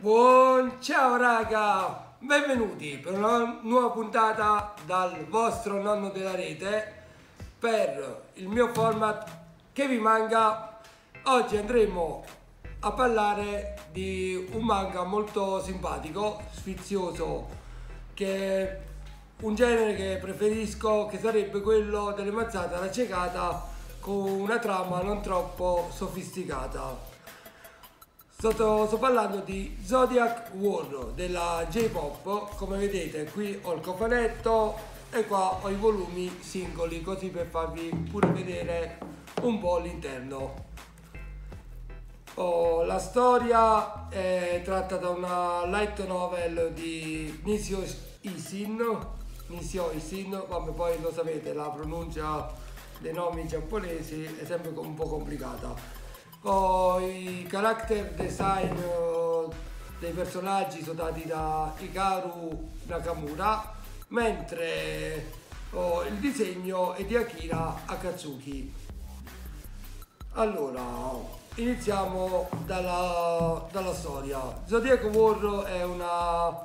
Buon ciao raga, benvenuti per una nuova puntata dal vostro nonno della rete per il mio format che vi manga. Oggi andremo a parlare di un manga molto simpatico, sfizioso, che è un genere che preferisco, che sarebbe quello delle mazzate alla cecata con una trama non troppo sofisticata. Sto, sto, parlando di Zodiac War della J-Pop, come vedete qui ho il cofanetto e qua ho i volumi singoli così per farvi pure vedere un po' l'interno. Oh, la storia è tratta da una light novel di Nisio Isin, Nisio Isin, vabbè poi lo sapete la pronuncia dei nomi giapponesi è sempre un po' complicata Oh, I character design uh, dei personaggi sono dati da Hikaru Nakamura, mentre oh, il disegno è di Akira Akatsuki. Allora, iniziamo dalla, dalla storia. Zodiac War è una,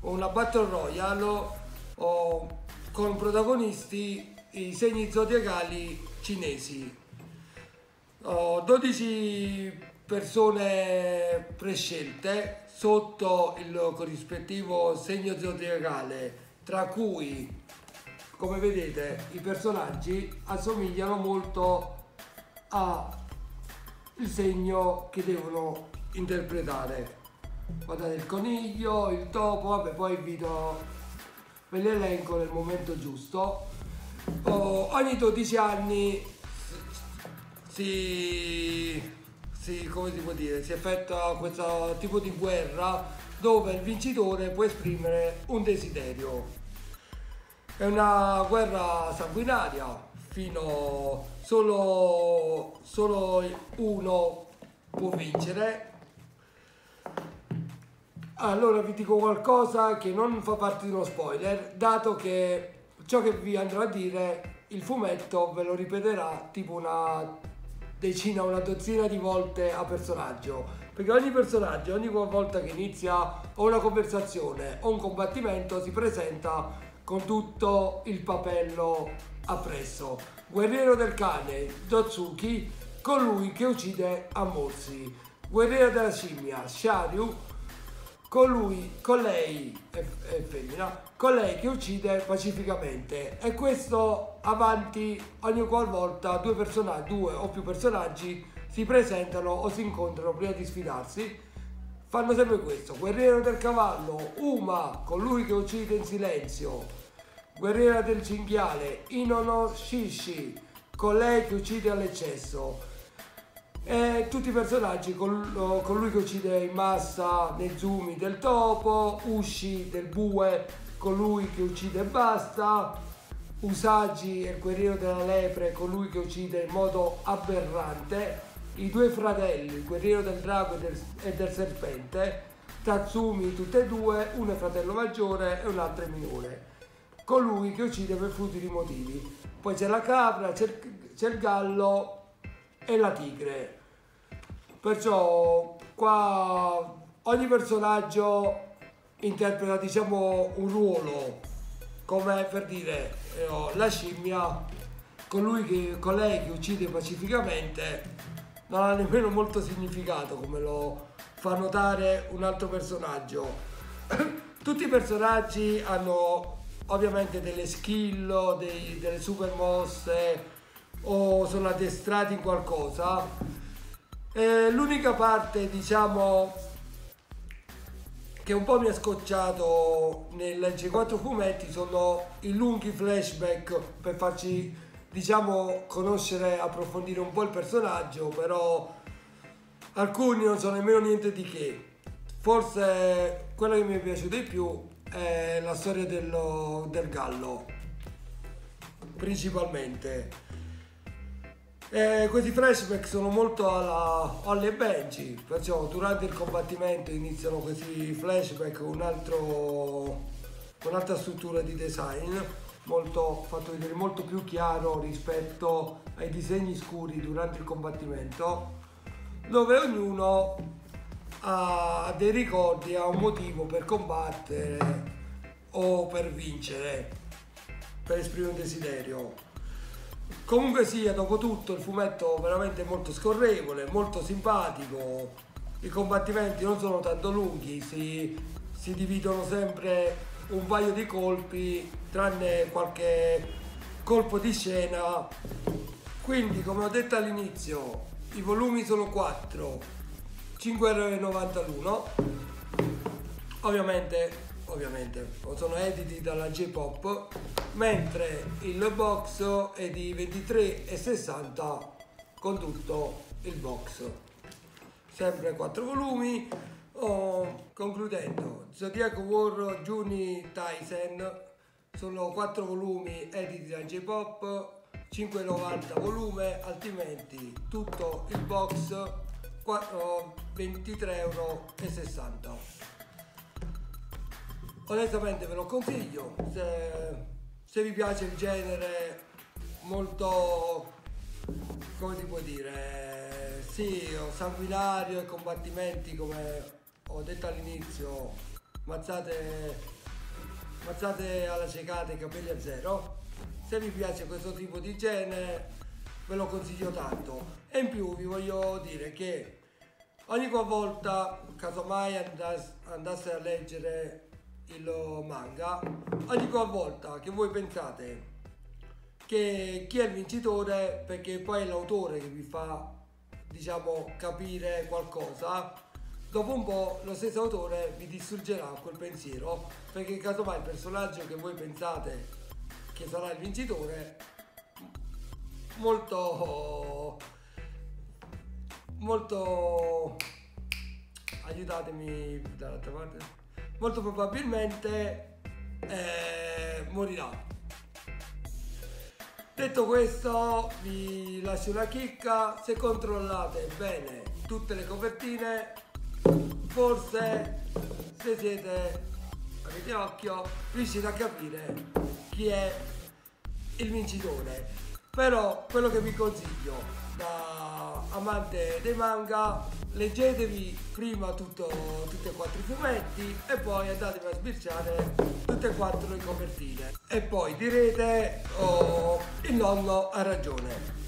una battle royale oh, con protagonisti i segni zodiacali cinesi 12 persone prescelte sotto il corrispettivo segno zodiacale, tra cui, come vedete, i personaggi assomigliano molto al segno che devono interpretare. Guardate il coniglio, il topo, vabbè poi vi do ve l'elenco nel momento giusto. Oh, ogni 12 anni si, si, come si può dire, si effettua questo tipo di guerra dove il vincitore può esprimere un desiderio. È una guerra sanguinaria, fino solo, solo uno può vincere. Allora vi dico qualcosa che non fa parte di uno spoiler, dato che ciò che vi andrò a dire, il fumetto ve lo ripeterà tipo una decina, una dozzina di volte a personaggio. Perché ogni personaggio, ogni volta che inizia o una conversazione o un combattimento, si presenta con tutto il papello appresso. Guerriero del cane, Dotsuki, colui che uccide a morsi. Guerriero della scimmia, Sharyu, colui, con lei, è, è femmina, con lei che uccide pacificamente. E questo avanti ogni qualvolta due personaggi, due o più personaggi si presentano o si incontrano prima di sfidarsi. Fanno sempre questo. Guerriero del cavallo Uma colui che uccide in silenzio. Guerriera del cinghiale Inono Shishi colei che uccide all'eccesso e tutti i personaggi con, colui che uccide in massa Nezumi del topo Ushi del bue colui che uccide e basta, Usagi il guerriero della lepre, colui che uccide in modo aberrante, i due fratelli, il guerriero del drago e del, e del serpente, Tatsumi tutte e due, uno è fratello maggiore e un altro è minore, colui che uccide per futili motivi. Poi c'è la capra, c'è il, c'è il gallo e la tigre. Perciò qua ogni personaggio interpreta diciamo un ruolo come per dire eh, la scimmia colui che, colei che uccide pacificamente non ha nemmeno molto significato come lo fa notare un altro personaggio tutti i personaggi hanno ovviamente delle skill dei, delle super mosse o sono addestrati in qualcosa. E l'unica parte diciamo che un po' mi ha scocciato nel leggere quattro fumetti sono i lunghi flashback per farci diciamo conoscere approfondire un po' il personaggio però alcuni non sono nemmeno niente di che. Forse quello che mi è piaciuto di più è la storia dello, del gallo principalmente eh, questi flashback sono molto alla Holly e Benji, perciò durante il combattimento iniziano questi flashback con, un un'altra struttura di design, molto, fatto vedere molto più chiaro rispetto ai disegni scuri durante il combattimento, dove ognuno ha dei ricordi, ha un motivo per combattere o per vincere, per esprimere un desiderio. Comunque sia, dopo tutto, il fumetto veramente molto scorrevole, molto simpatico, i combattimenti non sono tanto lunghi, si, si dividono sempre un paio di colpi, tranne qualche colpo di scena. Quindi, come ho detto all'inizio, i volumi sono 4, 5,91 euro. Ovviamente ovviamente sono editi dalla J-Pop mentre il box è di 23,60 con tutto il box. Sempre 4 volumi. Oh, concludendo Zodiac War Juni Tyson. Sono 4 volumi editi da J-Pop 5,90 volume altrimenti tutto il box 23,60 euro onestamente ve lo consiglio. Se, se vi piace il genere molto come ti può dire sì sanguinario e combattimenti come ho detto all'inizio mazzate mazzate alla ciecata e capelli a zero se vi piace questo tipo di genere ve lo consiglio tanto. E in più vi voglio dire che ogni volta casomai andasse a leggere il manga, ogni volta che voi pensate che chi è il vincitore, perché poi è l'autore che vi fa, diciamo, capire qualcosa, dopo un po' lo stesso autore vi distruggerà quel pensiero, perché casomai il personaggio che voi pensate che sarà il vincitore, molto, molto, aiutatemi dall'altra parte molto probabilmente eh, morirà. Detto questo vi lascio una chicca, se controllate bene tutte le copertine, forse se siete, avete occhio, riuscite a capire chi è il vincitore. Però quello che vi consiglio amante dei manga leggetevi prima tutto, tutti e quattro i fumetti e poi andatevi a sbirciare tutte e quattro le copertine. E poi direte oh, il nonno ha ragione.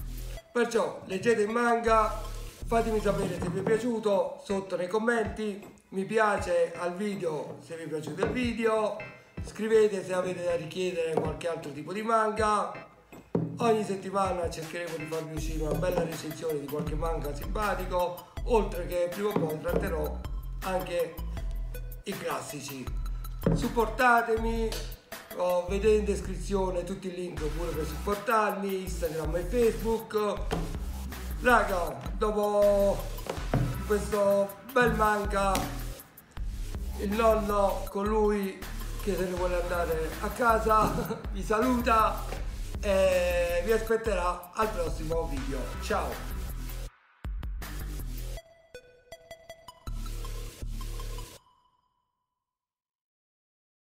Perciò leggete il manga fatemi sapere se vi è piaciuto sotto nei commenti mi piace al video se vi è piaciuto il video scrivete se avete da richiedere qualche altro tipo di manga ogni settimana cercheremo di farvi uscire una bella recensione di qualche manga simpatico oltre che prima o poi tratterò anche i classici. Supportatemi, oh, vedete in descrizione tutti i link pure per supportarmi, Instagram e Facebook. Raga, dopo questo bel manga, il nonno con lui che se ne vuole andare a casa vi saluta e vi aspetterà al prossimo video. Ciao!